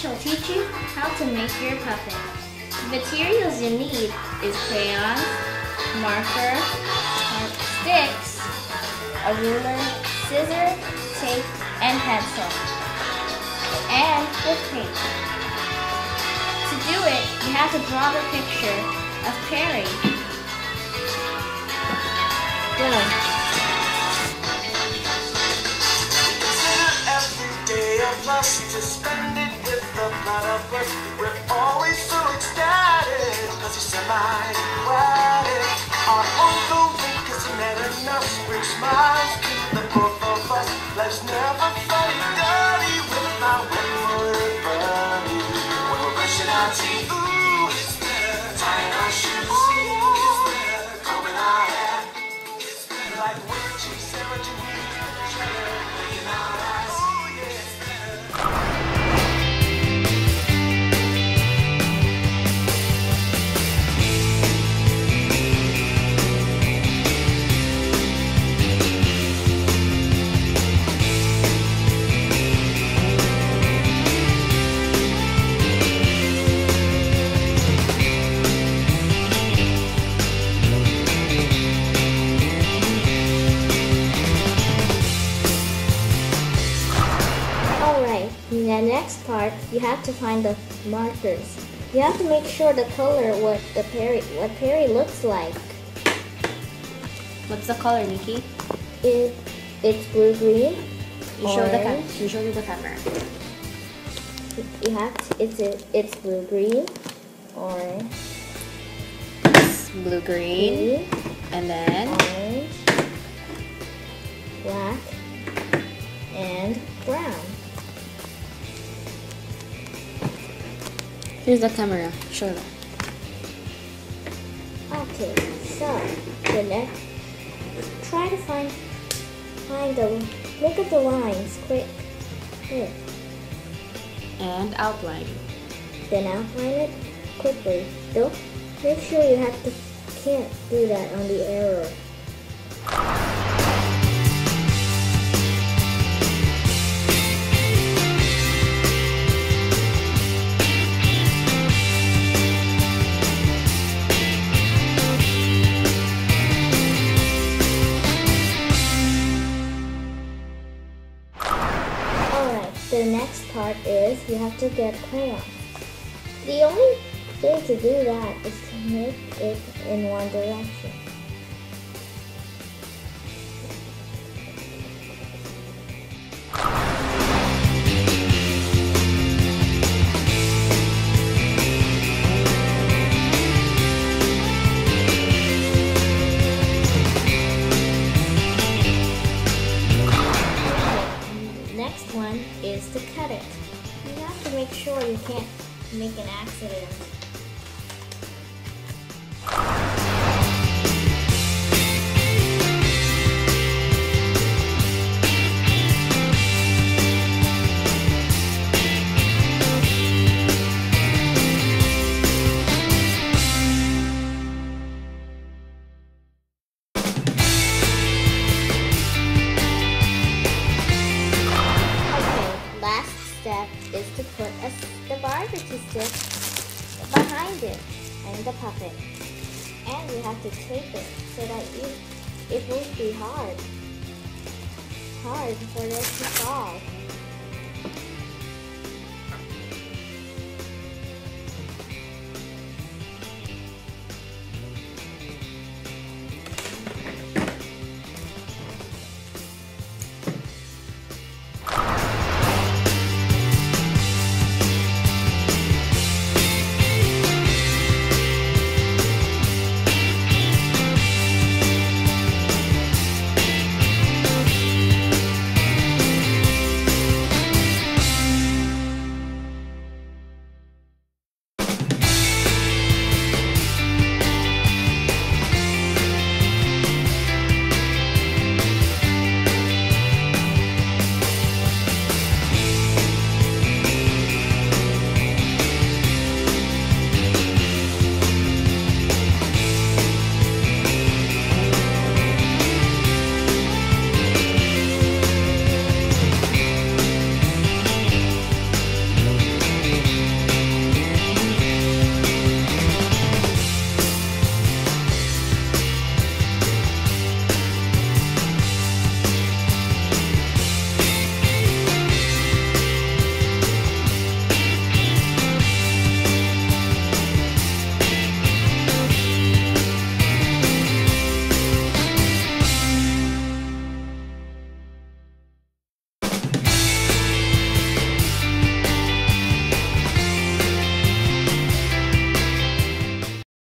she'll teach you how to make your puppet. The materials you need is crayons, marker, sticks, a ruler, scissors, tape, and pencil, and with paper. To do it, you have to draw the picture of Perry. Go. us to spend it the next part, you have to find the markers. You have to make sure the color what the Perry what Perry looks like. What's the color, Nikki? It it's blue green. You show the cam- you show me the camera. You have to, it's a, it's blue green, orange, It's blue green, green, and then orange, black, and brown. Here's the camera. Show them. Okay, so the next, try to find find the look at the lines quick, quick. And outline. Then outline it quickly. Don't make sure you have to can't do that on the arrow. The next part is you have to get crayons. The only way to do that is to make it in one direction. Can't make an accident. Stick behind it and the puppet. And you have to tape it so that you, it won't be hard. Hard for it to fall.